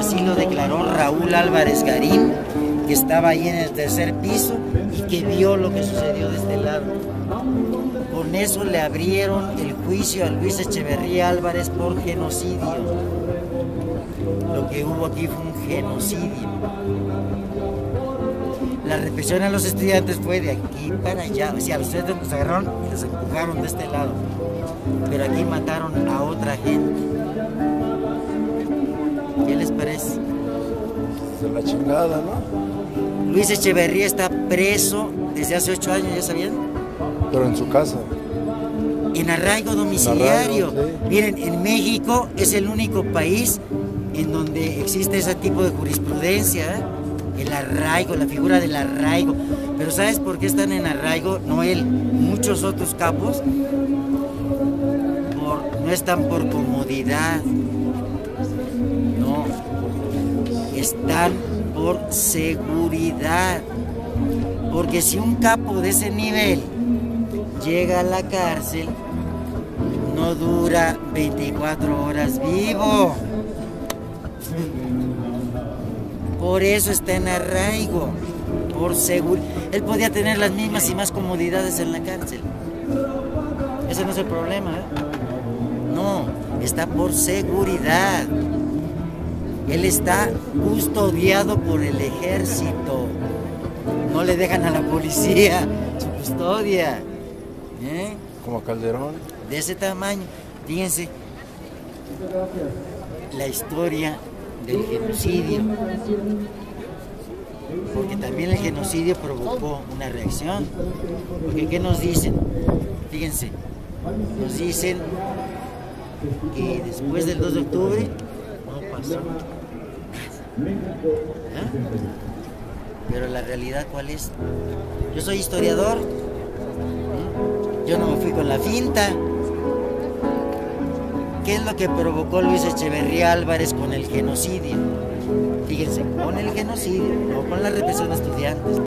Así lo declaró Raúl Álvarez Garín, que estaba ahí en el tercer piso y que vio lo que sucedió de este lado. Con eso le abrieron el juicio a Luis Echeverría Álvarez por genocidio. Lo que hubo aquí fue un genocidio. La represión a los estudiantes fue de aquí para allá. O sea, los estudiantes nos agarraron y los empujaron de este lado. Pero aquí mataron a otra gente. De la chingada, ¿no? Luis Echeverría está preso desde hace ocho años, ¿ya sabían? Pero en su casa. En arraigo domiciliario. arraigo, sí. Miren, en México es el único país en donde existe ese tipo de jurisprudencia, ¿eh? el arraigo, la figura del arraigo. Pero ¿sabes por qué están en arraigo? No él, muchos otros capos. Por- no están por comodidad. Están por seguridad. Porque si un capo de ese nivel llega a la cárcel, no dura 24 horas vivo. Por eso está en arraigo, por seguro. Él podía tener las mismas y más comodidades en la cárcel. Ese no es el problema. ¿eh? No, está por seguridad. Él está custodiado por el ejército. No le dejan a la policía su custodia. ¿eh? Como Calderón. de ese tamaño. Fíjense la historia del genocidio, porque también el genocidio provocó una reacción. Porque ¿qué nos dicen? Fíjense, nos dicen que después del 2 de octubre no pasó. Pero la realidad cuál es? Yo soy historiador, ¿eh? yo no me fui con la finta. ¿Qué es lo que provocó Luis Echeverría Álvarez con el genocidio? Fíjense, con el genocidio, no con la represión de estudiantes.